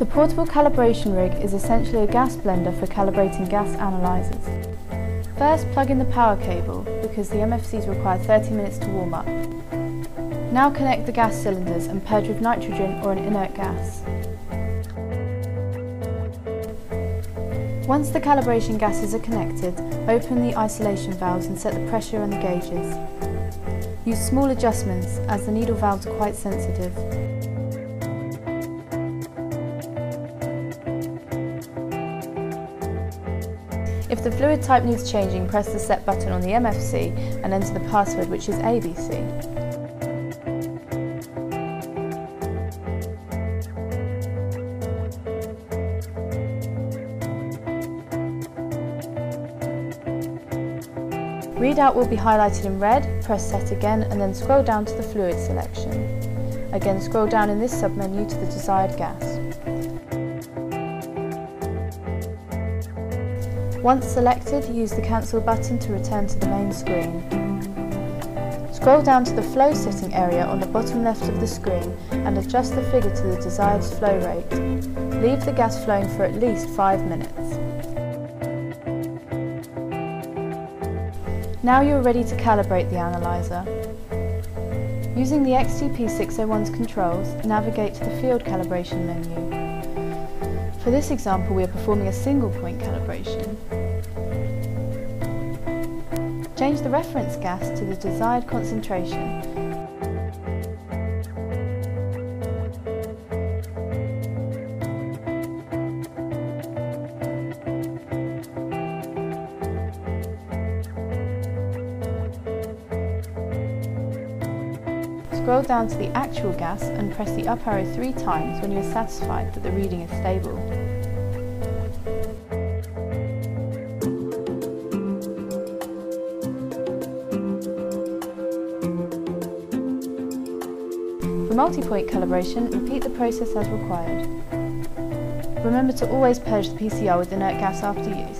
The portable calibration rig is essentially a gas blender for calibrating gas analyzers. First plug in the power cable because the MFCs require 30 minutes to warm up. Now connect the gas cylinders and purge with nitrogen or an inert gas. Once the calibration gases are connected, open the isolation valves and set the pressure on the gauges. Use small adjustments as the needle valves are quite sensitive. If the fluid type needs changing, press the set button on the MFC and enter the password which is ABC. Readout will be highlighted in red, press set again and then scroll down to the fluid selection. Again scroll down in this submenu to the desired gas. Once selected, use the cancel button to return to the main screen. Scroll down to the flow setting area on the bottom left of the screen and adjust the figure to the desired flow rate. Leave the gas flowing for at least 5 minutes. Now you are ready to calibrate the analyzer. Using the XTP601's controls, navigate to the field calibration menu. For this example, we are performing a single point calibration. Change the reference gas to the desired concentration Scroll down to the actual gas and press the up arrow three times when you are satisfied that the reading is stable. For multi-point calibration, repeat the process as required. Remember to always purge the PCR with inert gas after use.